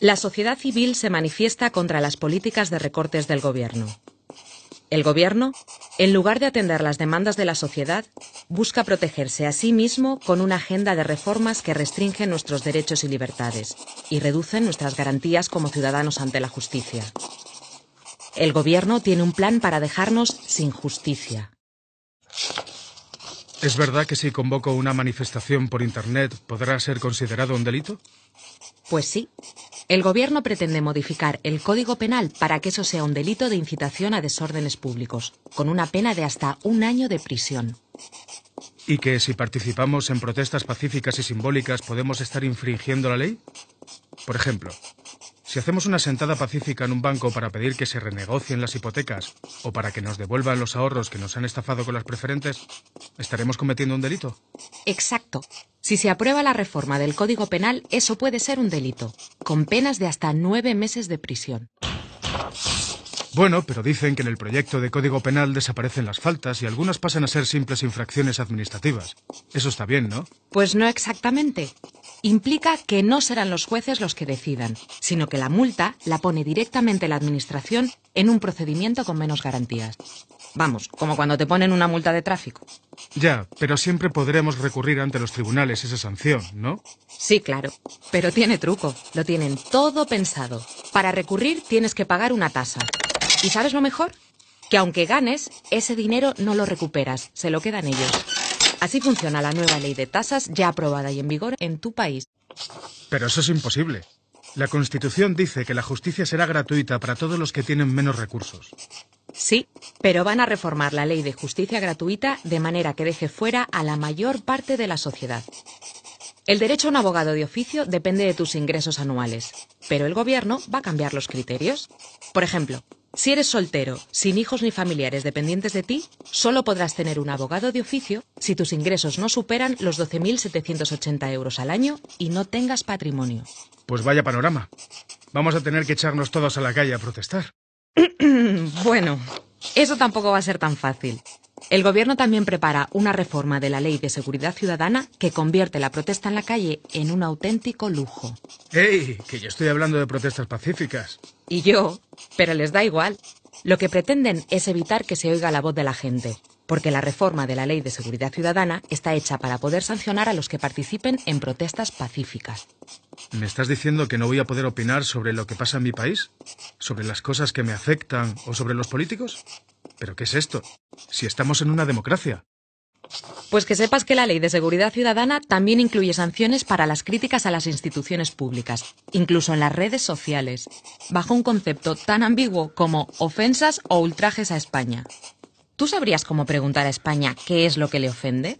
La sociedad civil se manifiesta contra las políticas de recortes del gobierno. El gobierno, en lugar de atender las demandas de la sociedad, busca protegerse a sí mismo con una agenda de reformas que restringen nuestros derechos y libertades y reducen nuestras garantías como ciudadanos ante la justicia. El gobierno tiene un plan para dejarnos sin justicia. ¿Es verdad que si convoco una manifestación por Internet podrá ser considerado un delito? Pues sí. El Gobierno pretende modificar el Código Penal para que eso sea un delito de incitación a desórdenes públicos, con una pena de hasta un año de prisión. ¿Y que si participamos en protestas pacíficas y simbólicas podemos estar infringiendo la ley? Por ejemplo, si hacemos una sentada pacífica en un banco para pedir que se renegocien las hipotecas o para que nos devuelvan los ahorros que nos han estafado con las preferentes, ¿estaremos cometiendo un delito? Exacto. Si se aprueba la reforma del Código Penal, eso puede ser un delito, con penas de hasta nueve meses de prisión. Bueno, pero dicen que en el proyecto de Código Penal desaparecen las faltas y algunas pasan a ser simples infracciones administrativas. Eso está bien, ¿no? Pues no exactamente. Implica que no serán los jueces los que decidan, sino que la multa la pone directamente la Administración en un procedimiento con menos garantías. Vamos, como cuando te ponen una multa de tráfico. Ya, pero siempre podremos recurrir ante los tribunales esa sanción, ¿no? Sí, claro. Pero tiene truco. Lo tienen todo pensado. Para recurrir tienes que pagar una tasa. ¿Y sabes lo mejor? Que aunque ganes, ese dinero no lo recuperas, se lo quedan ellos. Así funciona la nueva ley de tasas ya aprobada y en vigor en tu país. Pero eso es imposible. La Constitución dice que la justicia será gratuita para todos los que tienen menos recursos. Sí, pero van a reformar la ley de justicia gratuita de manera que deje fuera a la mayor parte de la sociedad. El derecho a un abogado de oficio depende de tus ingresos anuales, pero el gobierno va a cambiar los criterios. Por ejemplo, si eres soltero, sin hijos ni familiares dependientes de ti, solo podrás tener un abogado de oficio si tus ingresos no superan los 12.780 euros al año y no tengas patrimonio. Pues vaya panorama. Vamos a tener que echarnos todos a la calle a protestar. bueno, eso tampoco va a ser tan fácil. El Gobierno también prepara una reforma de la Ley de Seguridad Ciudadana que convierte la protesta en la calle en un auténtico lujo. ¡Ey! Que yo estoy hablando de protestas pacíficas. Y yo, pero les da igual. Lo que pretenden es evitar que se oiga la voz de la gente, porque la reforma de la Ley de Seguridad Ciudadana está hecha para poder sancionar a los que participen en protestas pacíficas. ¿Me estás diciendo que no voy a poder opinar sobre lo que pasa en mi país? ¿Sobre las cosas que me afectan o sobre los políticos? ¿Pero qué es esto? Si estamos en una democracia. Pues que sepas que la Ley de Seguridad Ciudadana también incluye sanciones para las críticas a las instituciones públicas, incluso en las redes sociales, bajo un concepto tan ambiguo como ofensas o ultrajes a España. ¿Tú sabrías cómo preguntar a España qué es lo que le ofende?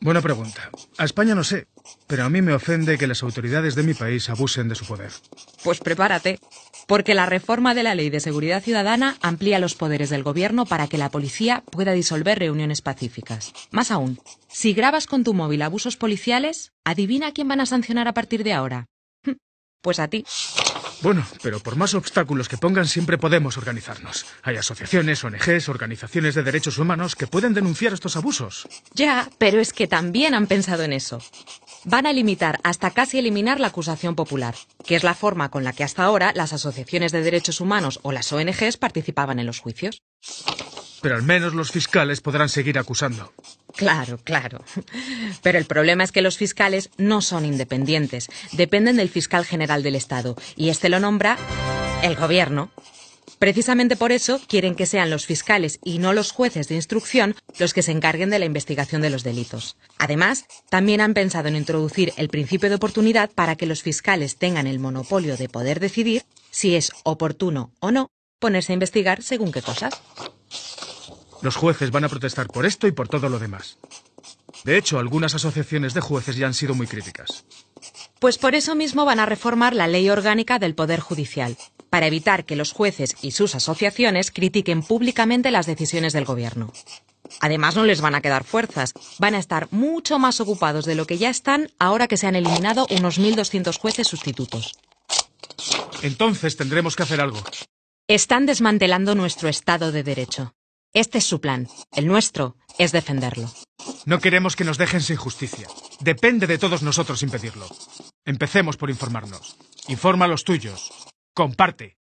Buena pregunta. A España no sé, pero a mí me ofende que las autoridades de mi país abusen de su poder. Pues prepárate, porque la reforma de la Ley de Seguridad Ciudadana amplía los poderes del Gobierno para que la policía pueda disolver reuniones pacíficas. Más aún, si grabas con tu móvil abusos policiales, adivina a quién van a sancionar a partir de ahora. Pues a ti. Bueno, pero por más obstáculos que pongan, siempre podemos organizarnos. Hay asociaciones, ONGs, organizaciones de derechos humanos que pueden denunciar estos abusos. Ya, pero es que también han pensado en eso. Van a limitar hasta casi eliminar la acusación popular, que es la forma con la que hasta ahora las asociaciones de derechos humanos o las ONGs participaban en los juicios. Pero al menos los fiscales podrán seguir acusando. Claro, claro. Pero el problema es que los fiscales no son independientes, dependen del fiscal general del Estado, y este lo nombra el gobierno. Precisamente por eso quieren que sean los fiscales y no los jueces de instrucción los que se encarguen de la investigación de los delitos. Además, también han pensado en introducir el principio de oportunidad para que los fiscales tengan el monopolio de poder decidir si es oportuno o no ponerse a investigar según qué cosas. Los jueces van a protestar por esto y por todo lo demás. De hecho, algunas asociaciones de jueces ya han sido muy críticas. Pues por eso mismo van a reformar la ley orgánica del Poder Judicial, para evitar que los jueces y sus asociaciones critiquen públicamente las decisiones del Gobierno. Además, no les van a quedar fuerzas. Van a estar mucho más ocupados de lo que ya están ahora que se han eliminado unos 1.200 jueces sustitutos. Entonces tendremos que hacer algo. Están desmantelando nuestro Estado de Derecho. Este es su plan. El nuestro es defenderlo. No queremos que nos dejen sin justicia. Depende de todos nosotros impedirlo. Empecemos por informarnos. Informa a los tuyos. Comparte.